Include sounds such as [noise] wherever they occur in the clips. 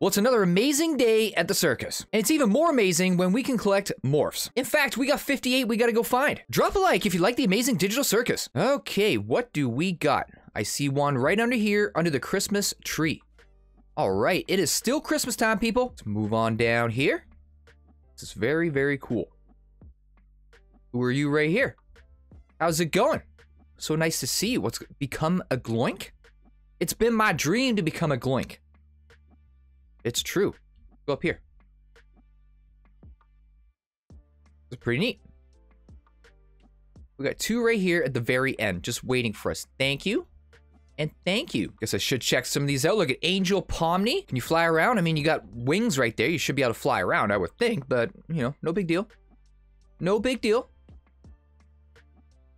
Well, it's another amazing day at the circus. And it's even more amazing when we can collect morphs. In fact, we got 58 we gotta go find. Drop a like if you like the amazing digital circus. Okay, what do we got? I see one right under here, under the Christmas tree. All right, it is still Christmas time, people. Let's move on down here. This is very, very cool. Who are you right here? How's it going? So nice to see you. What's become a gloink? It's been my dream to become a gloink. It's true. Go up here. It's pretty neat. We got two right here at the very end, just waiting for us. Thank you. And thank you. Guess I should check some of these out. Look at Angel Pomni. Can you fly around? I mean, you got wings right there. You should be able to fly around, I would think, but, you know, no big deal. No big deal.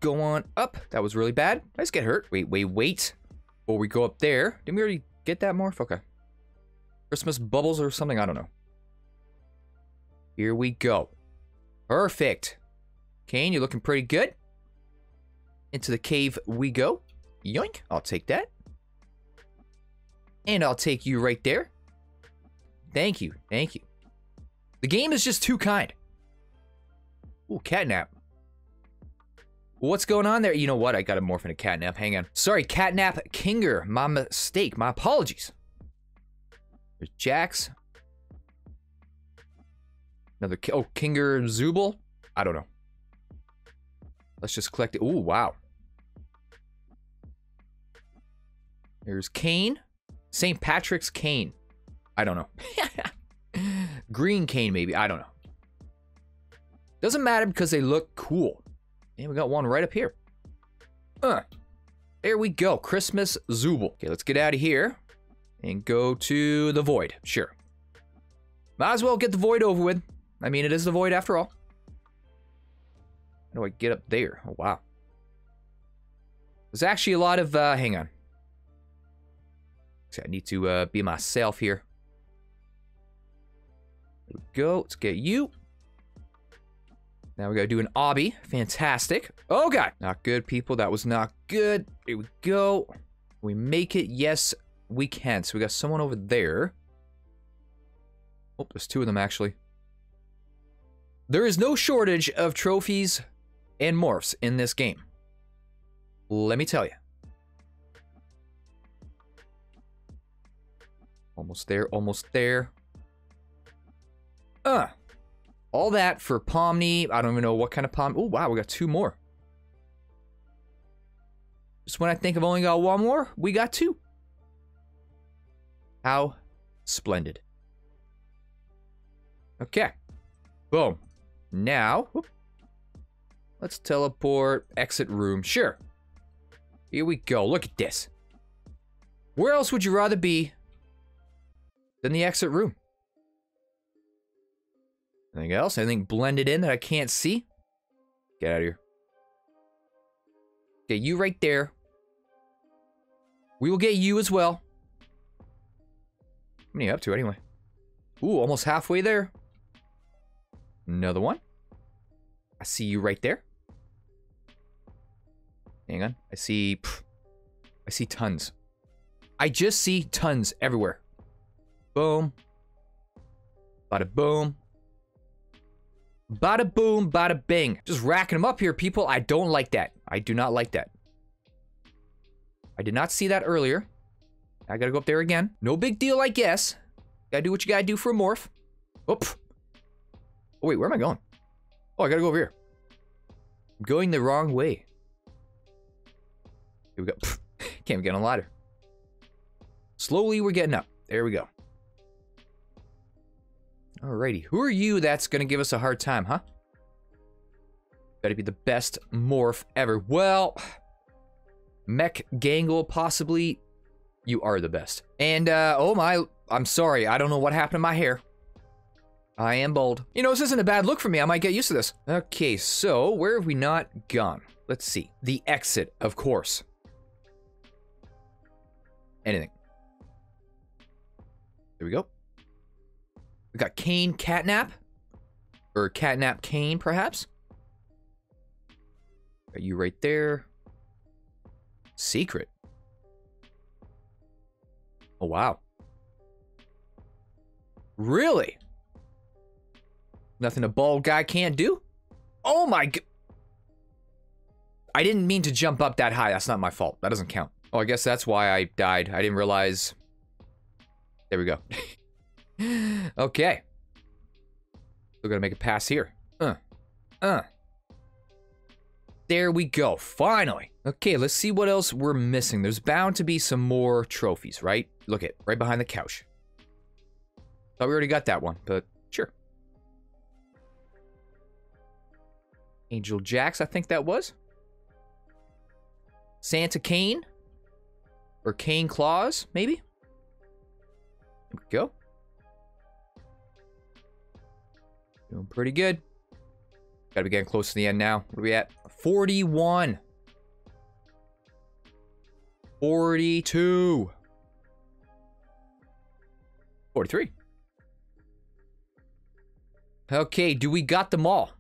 Go on up. That was really bad. I just get hurt. Wait, wait, wait. Before we go up there. Didn't we already get that morph? Okay. Christmas bubbles or something, I don't know. Here we go. Perfect. Caine, you're looking pretty good. Into the cave we go. Yoink, I'll take that. And I'll take you right there. Thank you, thank you. The game is just too kind. Ooh, catnap. What's going on there? You know what? I got to morph into catnap. Hang on. Sorry, catnap Kinger. My mistake. My apologies. There's Jax. Another, oh, Kinger Zooble? I don't know. Let's just collect it. Ooh, wow. There's Caine. St. Patrick's Caine. I don't know. [laughs] Green Caine, maybe. I don't know. Doesn't matter because they look cool. And we got one right up here. Uh, there we go. Christmas Zooble. Okay, let's get out of here and go to the void. Sure. Might as well get the void over with. I mean, it is the void after all. How do I get up there? Oh, wow. There's actually a lot of, uh, hang on. I need to uh, be myself here. There we go. Let's get you. Now we gotta do an obby. Fantastic. Oh god. Not good, people. That was not good. Here we go. We make it. Yes, we can't. So we got someone over there. Oh, there's two of them actually. There is no shortage of trophies and morphs in this game. Let me tell you. Almost there, almost there. Uh. All that for Pomni. I don't even know what kind of Pomni. Oh, wow, we got two more. Just when I think I've only got one more, we got two. How splendid. Okay. Boom. Now, whoop, let's teleport, exit room. Sure. Here we go. Look at this. Where else would you rather be than the exit room? Anything else? Anything blended in that I can't see? Get out of here. Okay, you right there. We will get you as well. How many up to anyway? Ooh, almost halfway there. Another one. I see you right there. Hang on. I see... Pff, I see tons. I just see tons everywhere. Boom. Bada boom. Bada boom, bada bing. Just racking them up here, people. I don't like that. I do not like that. I did not see that earlier. I gotta go up there again. No big deal, I guess. Gotta do what you gotta do for a morph. Oop. Oh, wait, where am I going? Oh, I gotta go over here. I'm going the wrong way. Here we go. Can't get on a ladder. Slowly, we're getting up. There we go. Alrighty, who are you that's gonna give us a hard time, huh? Better be the best morph ever. Well, Mech Gangle, possibly. You are the best. And, uh, oh my, I'm sorry, I don't know what happened to my hair. I am bald. You know, this isn't a bad look for me. I might get used to this. Okay, so where have we not gone? Let's see. The exit, of course. Anything. There we go. We got Caine Catnap. Or Catnap Caine, perhaps. Got you right there. Secret. Oh, wow. Really? Nothing a bald guy can't do? Oh my god. I didn't mean to jump up that high. That's not my fault. That doesn't count. Oh, I guess that's why I died. I didn't realize. There we go. [laughs] okay. We're gonna make a pass here. Uh. Uh. There we go. Finally. Okay, let's see what else we're missing. There's bound to be some more trophies, right? Look it, right behind the couch. Thought we already got that one, but sure. Angel Jax, I think that was. Santa Caine? Or Caine Claus, maybe? There we go. Doing pretty good. Gotta be getting close to the end now. What are we at? 41. 42. 43. Okay, do we got them all?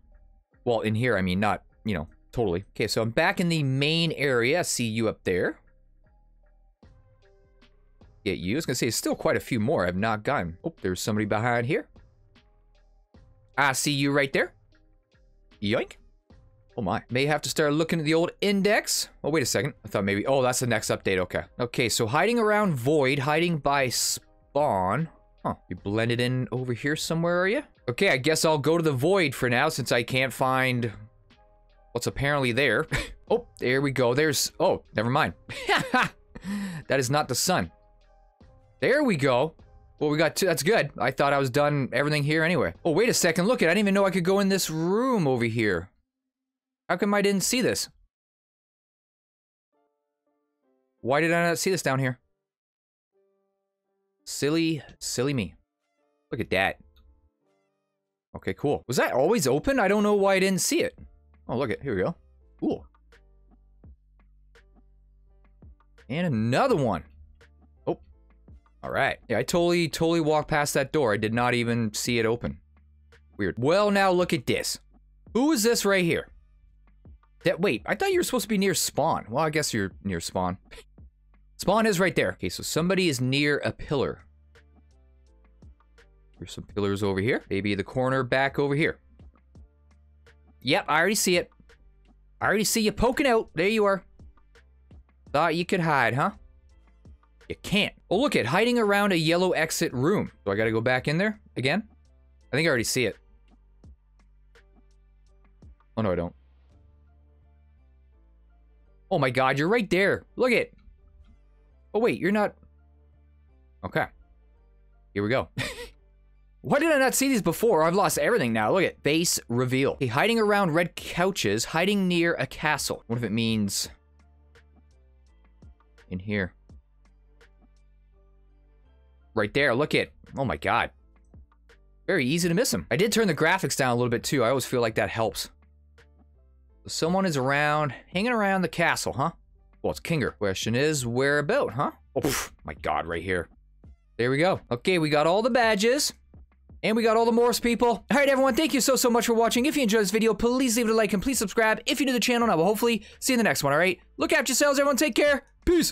Well, in here, I mean, not, you know, totally. Okay, so I'm back in the main area. I see you up there. Get you. I was gonna say, still quite a few more I've not gotten. Oh, there's somebody behind here. I see you right there. Yoink. Oh my. May have to start looking at the old index. Oh, wait a second. I thought maybe... Oh, that's the next update. Okay. Okay, so hiding around Void, hiding by spawn. Huh. You blended in over here somewhere, are you? Okay, I guess I'll go to the Void for now since I can't find what's apparently there. [laughs] oh, there we go. There's... Oh, never mind. [laughs] that is not the sun. There we go. Well, we got two. That's good. I thought I was done everything here anyway. Oh, wait a second. Look. I didn't even know I could go in this room over here. How come I didn't see this? Why did I not see this down here? Silly, silly me. Look at that. Okay, cool. Was that always open? I don't know why I didn't see it. Oh, look at here we go. Cool. And another one. Oh. All right. Yeah, I totally, totally walked past that door. I did not even see it open. Weird. Well, now look at this. Who is this right here? That wait, I thought you were supposed to be near spawn. Well, I guess you're near spawn. Spawn is right there. Okay, so somebody is near a pillar. There's some pillars over here. Maybe the corner back over here. Yep, I already see it. I already see you poking out. There you are. Thought you could hide, huh? You can't. Oh, look at hiding around a yellow exit room. Do I gotta go back in there again? I think I already see it. Oh, no, I don't. Oh my god, you're right there. Look it. Oh wait, you're not... Okay. Here we go. [laughs] Why did I not see these before? I've lost everything now. Look at base reveal. Okay, hiding around red couches, hiding near a castle. What if it means in here? Right there, look it. Oh my god. Very easy to miss him. I did turn the graphics down a little bit too. I always feel like that helps. Someone is around, hanging around the castle, huh? Well, it's Kinger. Question is, where about, huh? Oh, pff, my god, right here. There we go. Okay, we got all the badges. And we got all the Morse people. All right, everyone, thank you so, so much for watching. If you enjoyed this video, please leave it a like and please subscribe. If you're new to the channel, and I will hopefully see you in the next one, all right? Look after yourselves, everyone. Take care. Peace.